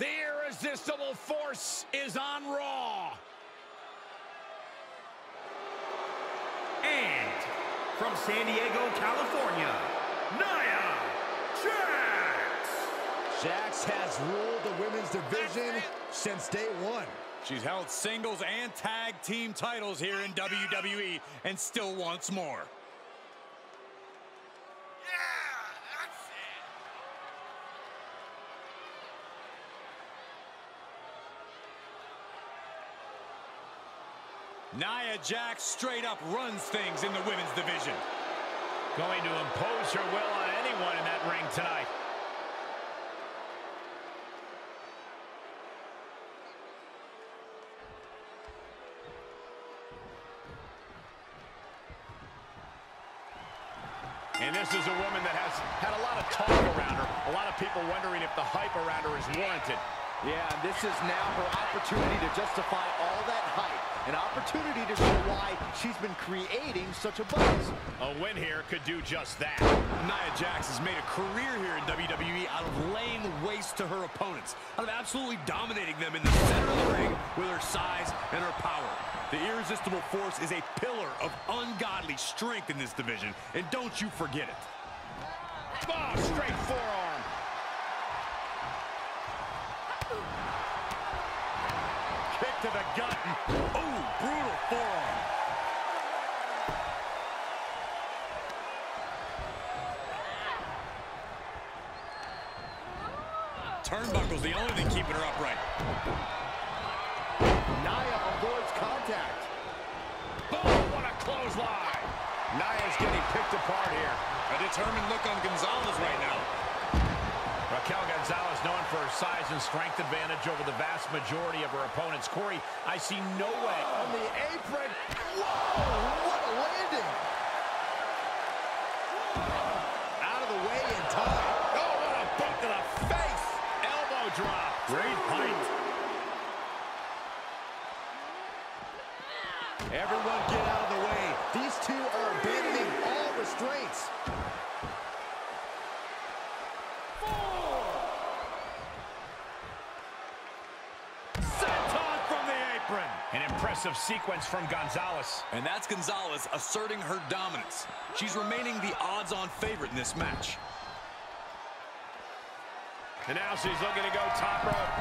The irresistible force is on Raw. And from San Diego, California, Nia Jax. Jax has ruled the women's division since day one. She's held singles and tag team titles here in WWE and still wants more. Nia Jax straight up runs things in the women's division. Going to impose her will on anyone in that ring tonight. And this is a woman that has had a lot of talk around her. A lot of people wondering if the hype around her is warranted. Yeah, and this is now her opportunity to justify all that hype. An opportunity to show why she's been creating such a buzz. A win here could do just that. Nia Jax has made a career here in WWE out of laying waste to her opponents, out of absolutely dominating them in the center of the ring with her size and her power. The irresistible force is a pillar of ungodly strength in this division, and don't you forget it. Oh, straight forearm. To the gut. Ooh, brutal forearm. Turnbuckle's the only thing keeping her upright. Nia avoids contact. Oh, what a clothesline. Nia's getting picked apart here. A determined look on Gonzalez right now. Raquel Gonzalez known for her size and strength advantage over the vast majority of her opponents. Corey, I see no way. On the apron. Whoa, what a landing. Out of the way in time. Oh, what a bump to the face. Elbow drop. Great height. Everyone get out of the way. These two are abandoning all restraints. Senton from the apron. An impressive sequence from Gonzalez. And that's Gonzalez asserting her dominance. She's remaining the odds-on favorite in this match. And now she's looking to go top rope.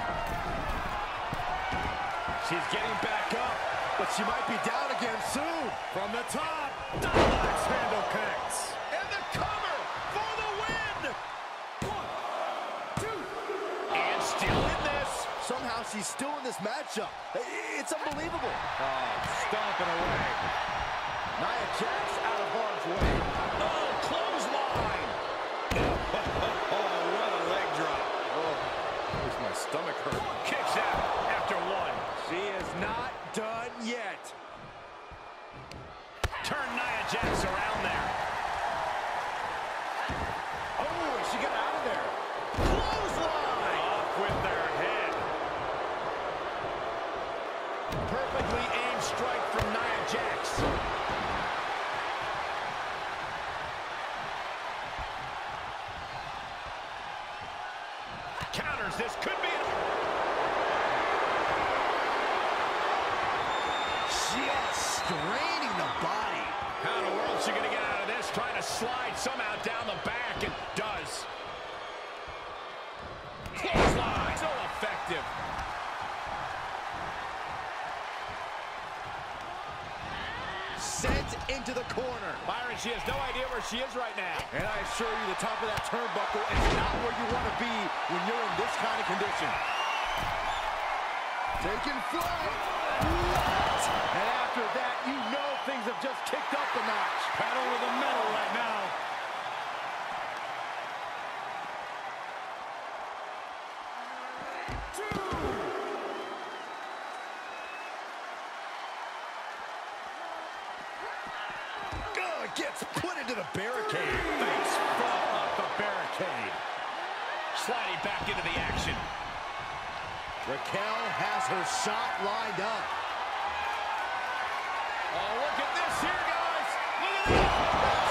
She's getting back up, But she might be down again soon. from the top. Double axe handle connects. And the cover for the win. And still in this. Somehow she's still in this matchup. It's unbelievable. Oh, stomping away. Nia Jax out of harm's way. Oh, clothesline. oh, what a leg drop. Oh, makes my stomach hurt. Kicks out after one. She is not done yet. Turn Nia Jax around there. Oh, and she got out of there. Clothesline. Up with their head. Perfectly aimed strike from Nia Jax. Counters. This could be. Just straining the body. How in the world is she going to get out of this? Trying to slide somehow down the back and does. Into the corner. Byron, she has no idea where she is right now. And I assure you, the top of that turnbuckle is not where you want to be when you're in this kind of condition. Taking flight. What? And after that, you know things have just kicked up a notch. Pedal to the metal right now. Oh, gets put into the barricade. Face front off the barricade. Sliding back into the action. Raquel has her shot lined up. Oh, look at this here, guys. Look at this.